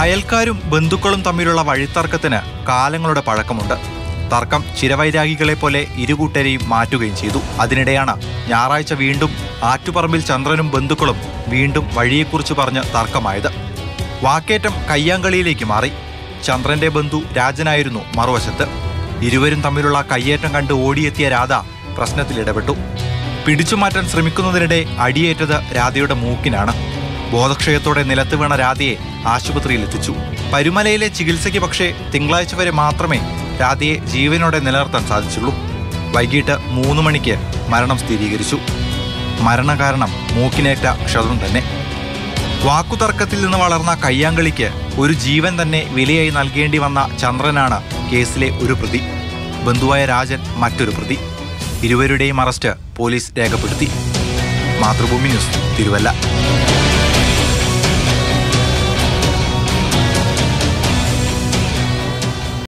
അയൽക്കാരും ബന്ധുക്കളും തമ്മിലുള്ള വഴിത്തർക്കത്തിന് കാലങ്ങളുടെ പഴക്കമുണ്ട്. തർക്കം ചിരവൈരാഗികളെ പോലെ ഇരുകൂട്ടരെയും മാറ്റുകയും ചെയ്തു. അതിനിടെയാണ് ഞായറാഴ്ച വീണ്ടും ആറ്റുപറമ്പിൽ ചന്ദ്രനും ബന്ധുക്കളും വീണ്ടും വഴിയെക്കുറിച്ച് പറഞ്ഞ് തർക്കമായത്. വാക്കേറ്റം കയ്യാങ്കളിയിലേക്ക് മാറി. ചന്ദ്രന്റെ ബന്ധു രാജനായിരുന്നു മറുവശത്ത്. ഇരുവരും തമ്മിലുള്ള കയ്യേറ്റം കണ്ട് ഓടിയെത്തിയ രാധ പ്രശ്നത്തിൽ ഇടപെട്ടു. പിടിച്ചുമാറ്റാൻ ശ്രമിക്കുന്നതിനിടെ അടിയേറ്റത് രാധയുടെ മൂക്കിനാണ്. ബോധക്ഷയത്തോടെ നിലത്ത് വീണ രാധയെ ആശുപത്രിയിൽ എത്തിച്ചു. പരുമലയിലെ ചികിത്സയ്ക്ക് പക്ഷേ തിങ്കളാഴ്ച വരെ മാത്രമേ രാധയെ ജീവനോടെ നിലനിർത്താൻ സാധിച്ചുള്ളൂ. വൈകിട്ട് മൂന്ന് മണിക്ക് മരണം സ്ഥിരീകരിച്ചു. മരണകാരണം മൂക്കിനേറ്റ ക്ഷതം തന്നെ. വാക്കുതർക്കത്തിൽ നിന്ന് വളർന്ന കയ്യാങ്കളിക്ക് ഒരു ജീവൻ തന്നെ വിലയായി നൽകേണ്ടി വന്ന ചന്ദ്രനാണ് കേസിലെ ഒരു പ്രതി. ബന്ധുവായ രാജൻ മറ്റൊരു പ്രതി. ഇരുവരുടെയും അറസ്റ്റ് പോലീസ് രേഖപ്പെടുത്തി. മാതൃഭൂമി ന്യൂസ് തിരുവല്ല.